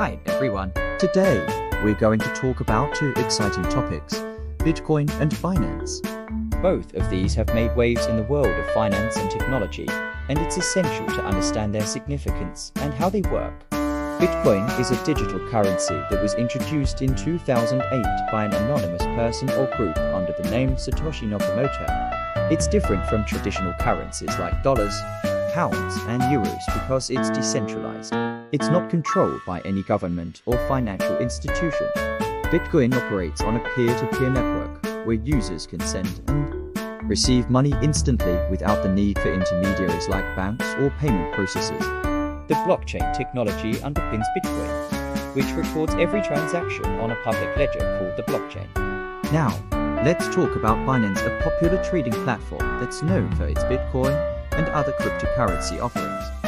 Hi everyone. Today, we're going to talk about two exciting topics Bitcoin and Binance. Both of these have made waves in the world of finance and technology, and it's essential to understand their significance and how they work. Bitcoin is a digital currency that was introduced in 2008 by an anonymous person or group under the name Satoshi Nakamoto. It's different from traditional currencies like dollars, pounds, and euros because it's decentralized. It's not controlled by any government or financial institution. Bitcoin operates on a peer to peer network where users can send and receive money instantly without the need for intermediaries like banks or payment processors. The blockchain technology underpins Bitcoin, which records every transaction on a public ledger called the blockchain. Now, let's talk about Binance, a popular trading platform that's known for its Bitcoin and other cryptocurrency offerings.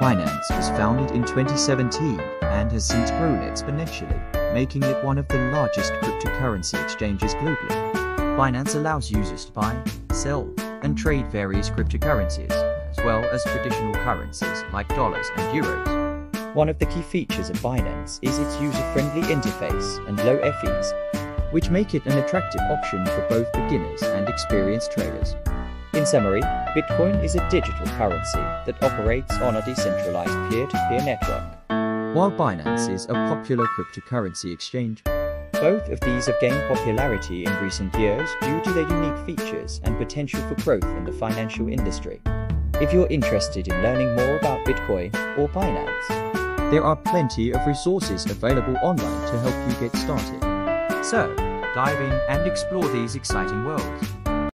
Binance was founded in 2017 and has since grown exponentially, making it one of the largest cryptocurrency exchanges globally. Binance allows users to buy, sell, and trade various cryptocurrencies, as well as traditional currencies like dollars and euros. One of the key features of Binance is its user-friendly interface and low fees, which make it an attractive option for both beginners and experienced traders. In summary, Bitcoin is a digital currency that operates on a decentralized peer-to-peer network. While Binance is a popular cryptocurrency exchange, both of these have gained popularity in recent years due to their unique features and potential for growth in the financial industry. If you're interested in learning more about Bitcoin or Binance, there are plenty of resources available online to help you get started. So, dive in and explore these exciting worlds.